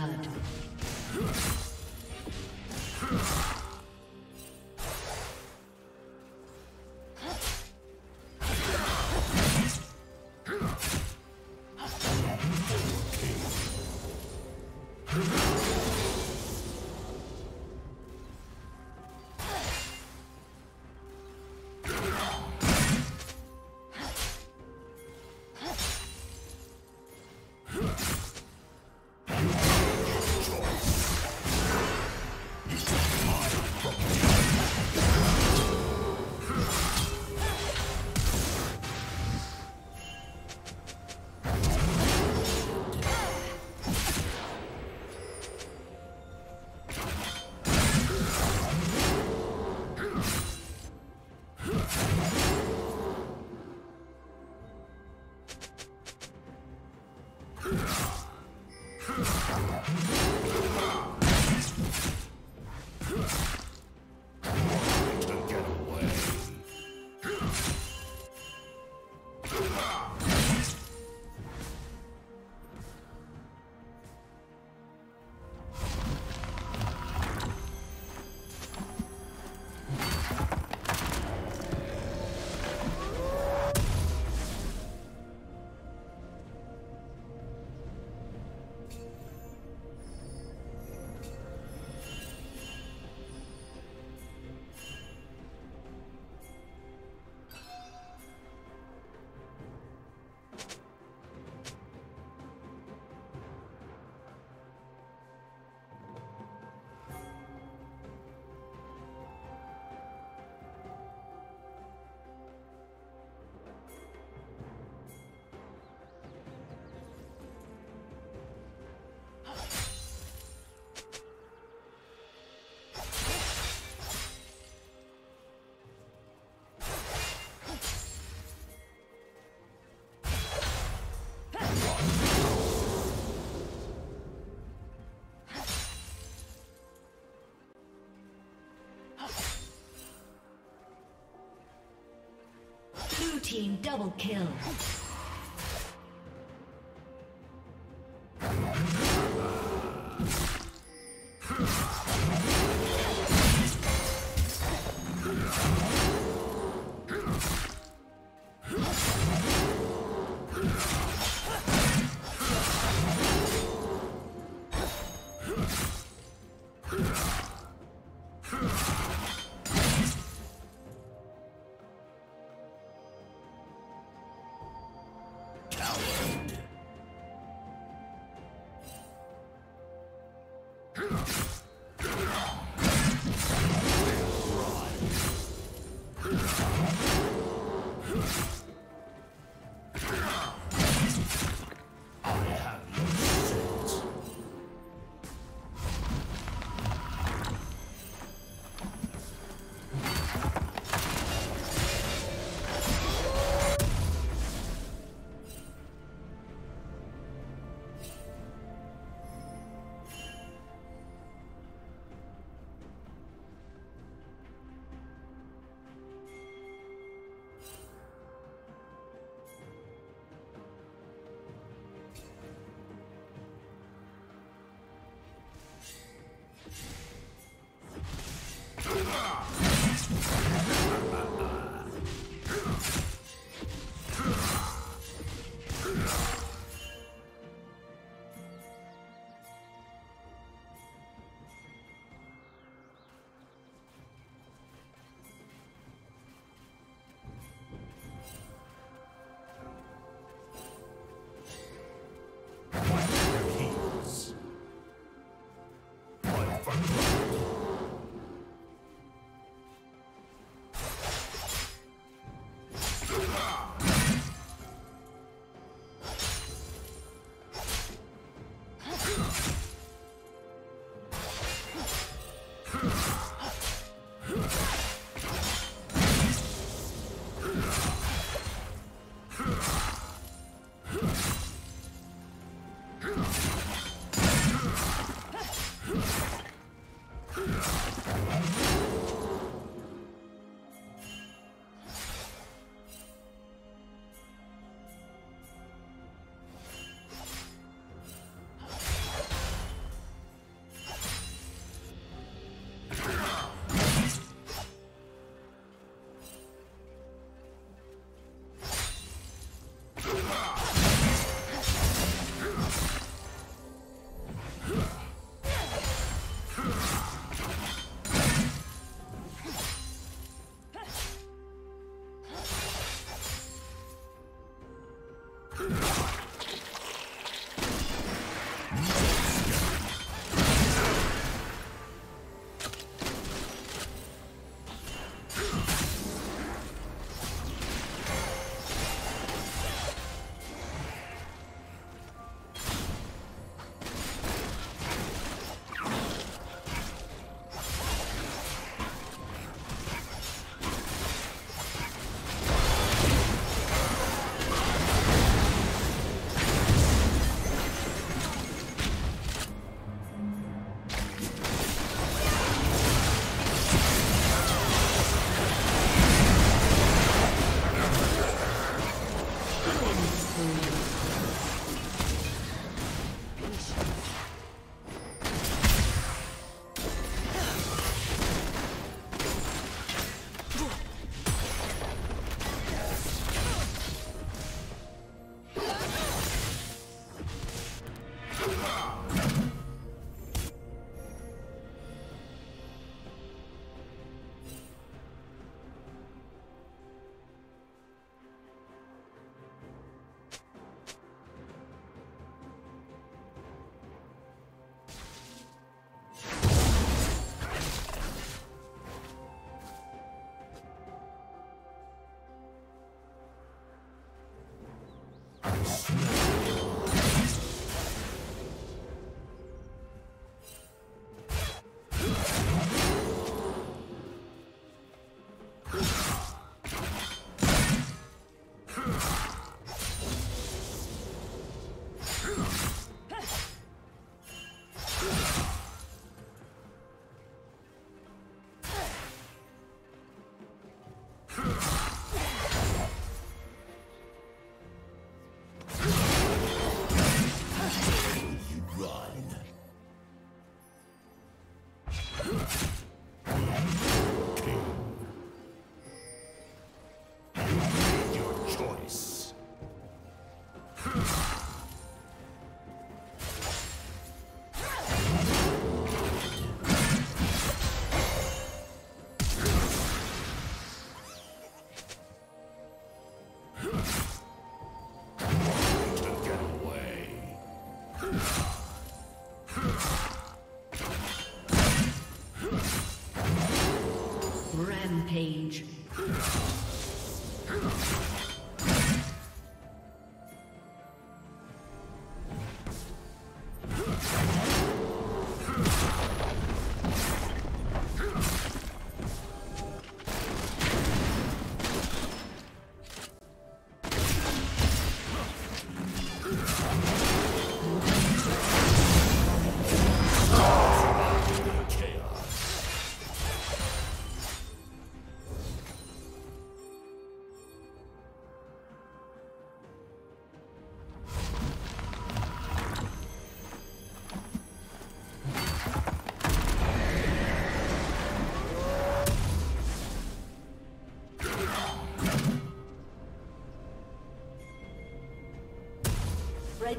Blood. Team double kill.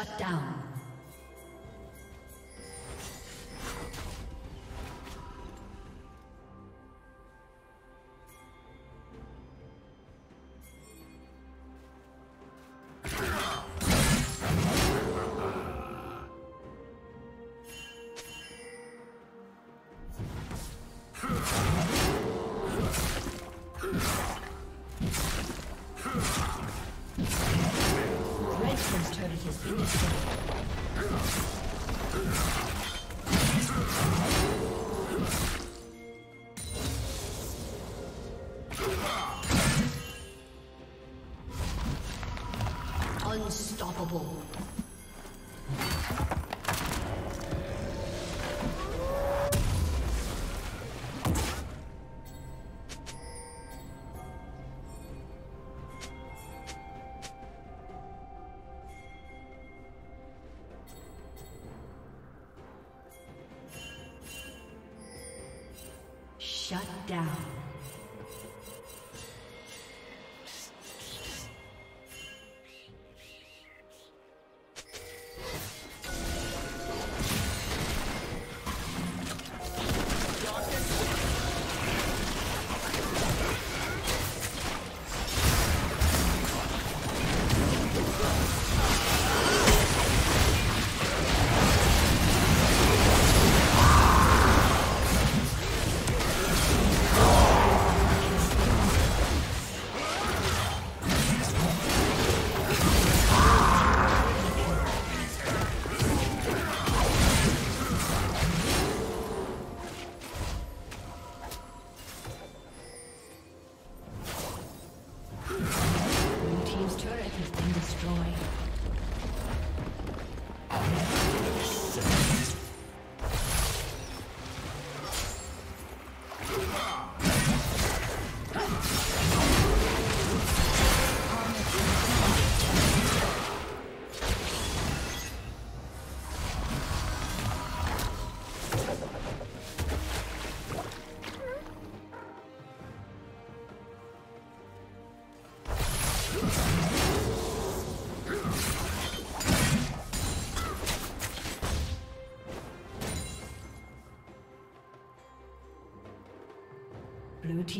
Shut down. Has been destroyed. Down.